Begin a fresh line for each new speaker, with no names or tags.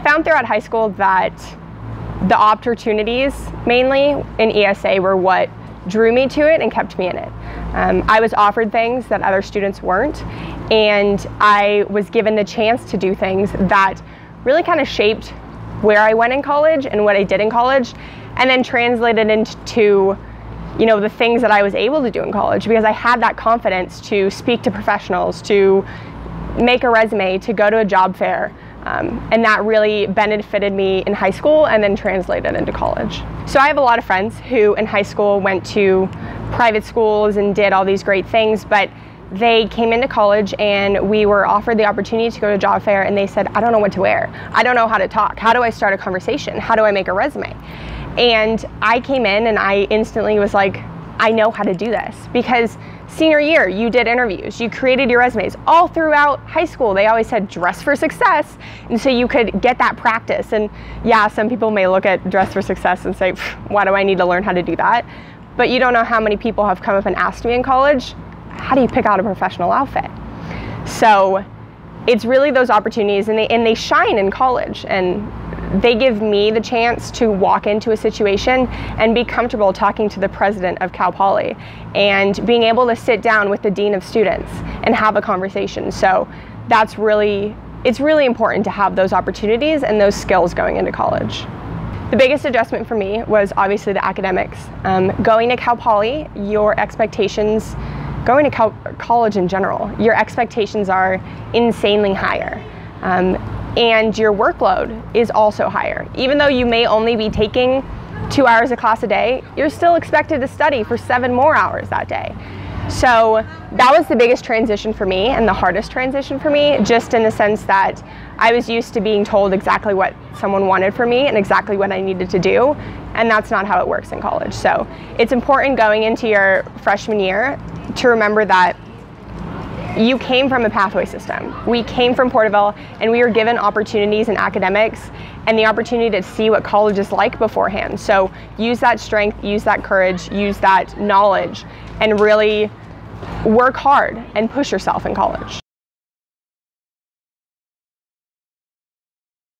found throughout high school that the opportunities, mainly in ESA, were what drew me to it and kept me in it. Um, I was offered things that other students weren't, and I was given the chance to do things that really kind of shaped where I went in college and what I did in college, and then translated into you know the things that I was able to do in college because I had that confidence to speak to professionals, to make a resume, to go to a job fair. Um, and that really benefited me in high school and then translated into college. So I have a lot of friends who in high school went to private schools and did all these great things, but they came into college and we were offered the opportunity to go to job fair and they said, I don't know what to wear. I don't know how to talk. How do I start a conversation? How do I make a resume? And I came in and I instantly was like, I know how to do this because senior year you did interviews, you created your resumes all throughout high school. They always said dress for success. And so you could get that practice. And yeah, some people may look at dress for success and say, why do I need to learn how to do that? But you don't know how many people have come up and asked me in college, how do you pick out a professional outfit? So it's really those opportunities and they, and they shine in college and they give me the chance to walk into a situation and be comfortable talking to the president of Cal Poly and being able to sit down with the dean of students and have a conversation. So that's really, it's really important to have those opportunities and those skills going into college. The biggest adjustment for me was obviously the academics. Um, going to Cal Poly, your expectations going to college in general, your expectations are insanely higher. Um, and your workload is also higher. Even though you may only be taking two hours of class a day, you're still expected to study for seven more hours that day. So that was the biggest transition for me and the hardest transition for me, just in the sense that I was used to being told exactly what someone wanted for me and exactly what I needed to do, and that's not how it works in college. So it's important going into your freshman year to remember that you came from a pathway system. We came from Porterville and we were given opportunities in academics and the opportunity to see what college is like beforehand. So use that strength, use that courage, use that knowledge, and really work hard and push yourself in college.